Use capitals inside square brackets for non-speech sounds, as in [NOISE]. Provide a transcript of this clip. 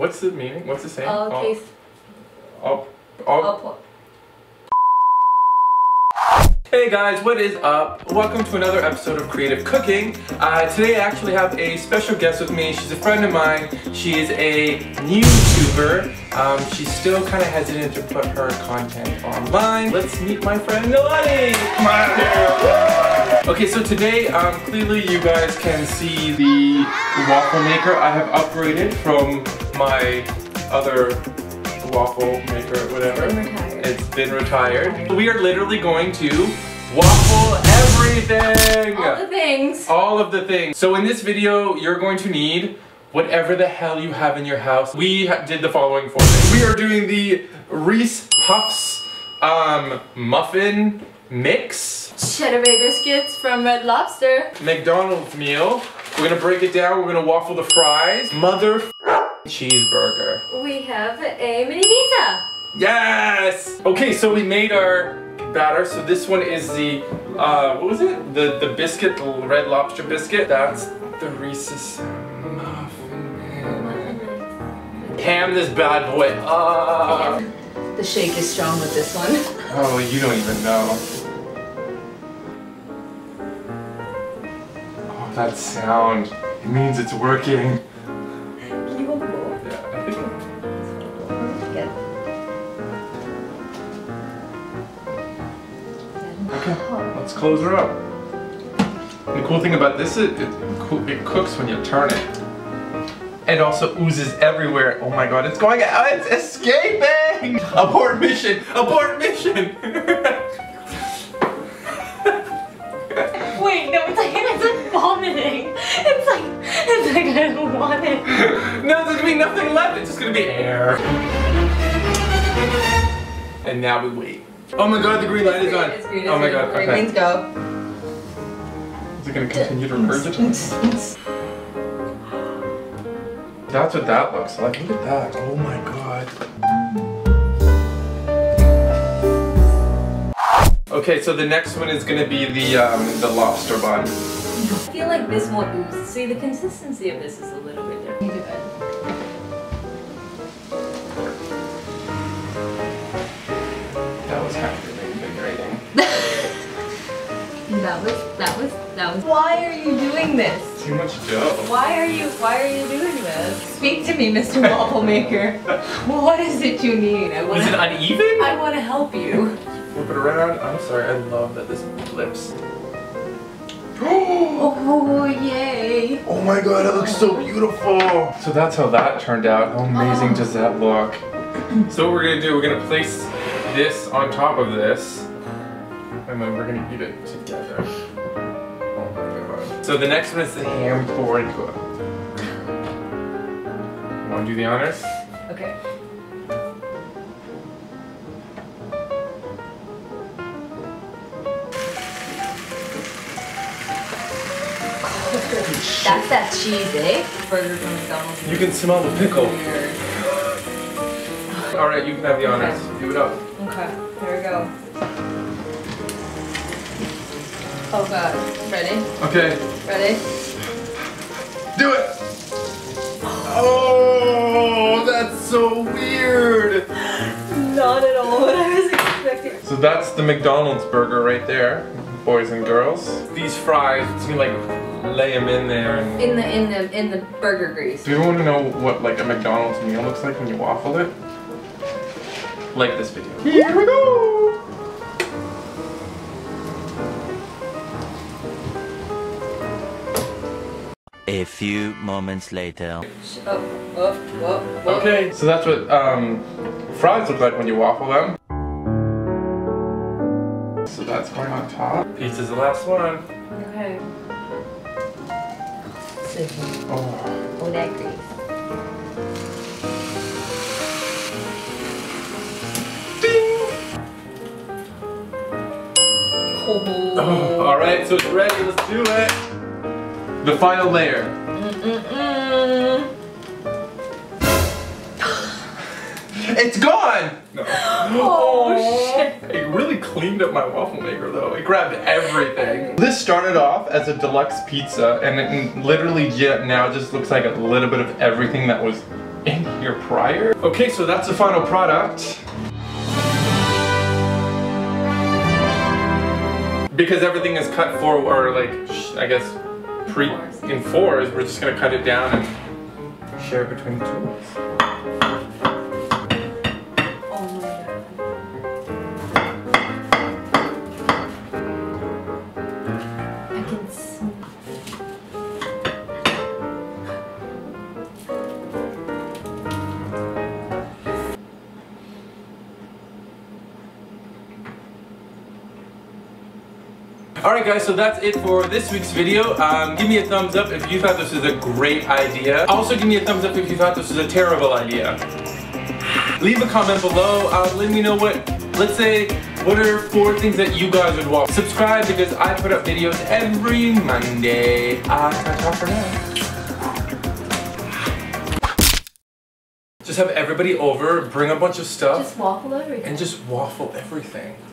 What's the meaning? What's the saying? All All- case. all- all- all po- Hey guys, what is up? Welcome to another episode of Creative Cooking. Uh, today I actually have a special guest with me. She's a friend of mine. She is a new YouTuber. Um, she's still kind of hesitant to put her content online. Let's meet my friend Nilany. Come on here. Okay, so today, um, clearly you guys can see the waffle maker. I have upgraded from my other waffle maker, whatever. Been retired. It's been retired. We are literally going to waffle everything. All the things. All of the things. So in this video, you're going to need whatever the hell you have in your house. We did the following four things. We are doing the Reese Puffs um, muffin mix, Cheddar Bay biscuits from Red Lobster. McDonald's meal. We're gonna break it down. We're gonna waffle the fries. Mother cheeseburger. We have a mini pizza. Yes! Okay, so we made our batter. So this one is the, uh, what was it? The the biscuit, the red lobster biscuit. That's the Reese's muffin. Ham this bad boy up. The shake is strong with this one. Oh, you don't even know. Oh, that sound. It means it's working. Let's close her up. And the cool thing about this is it, coo- it cooks when you turn it. It also oozes everywhere. Oh my god, it's going out, it's escaping! Abort mission, abort mission! Wait, no, it's like it's like vomiting. It's like it's like I don't want it. no, there's gonna be nothing left, it's just gonna be air. And now we wait. Oh my god, the green light is on. It's green, oh my it's god, green. okay. Means go. Is it gonna continue to regurgitate? [LAUGHS] That's what that looks like. Look at that. Oh my god. Okay, so the next one is gonna be the um, the lobster bun. I feel like this won't. See, the consistency of this is a little bit that was that was. Why are you doing this? Too much dough. Why are you why are you doing this? Speak to me, Mr. Waffle Maker. what is it you need? I Was it wanna uneven? I wanna help you. Flip it around. I'm sorry. I love that this flips. [GASPS] Oh yay. Oh my god, it looks so beautiful. So that's how that turned out. How amazing Oh. does that look? so what we're gonna do, we're gonna place this on top of this, and then we're gonna eat it together. My god. So the next one is the ham porridge. Wanna do the honors? Okay. That's that cheese, eh? Burger from McDonald's. You can smell the pickle. Alright, you can have the honors. Do it up. Okay, here we go. Oh god. Ready? Okay, Ready? do it! Oh, that's so weird! Not at all what I was expecting. So that's the McDonald's burger right there, boys and girls. These fries, it's gonna like lay them in there. And... In the in the in the burger grease. Do you want to know what like a McDonald's meal looks like when you waffle it? Like this video. Here we go! A few moments later. Oh, oh, whoa, whoa. Okay, so that's what um, fries look like when you waffle them. So that's going on top. Pizza's the last one. Okay. Oh. Oh, that grease. Oh, all right, so it's ready. Let's do it. The final layer. It's gone. No. Oh, oh shit. It really cleaned up my waffle maker though. It grabbed everything. This started off as a deluxe pizza and it literally ju- now just looks like a little bit of everything that was in here prior. Okay, so that's the final product. Because everything is cut for, or like, I guess, pre in fours, we're just gonna cut it down and share it between two Alright guys, so that's it for this week's video. Um, give me a thumbs up if you thought this was a great idea. Also give me a thumbs up if you thought this was a terrible idea. Leave a comment below. Uh, let me know what, let's say, what are four things that you guys would want. Subscribe because I put up videos every Monday. Uh, ta-ta for now. Just have everybody over, bring a bunch of stuff, Just waffle everything. and just waffle everything.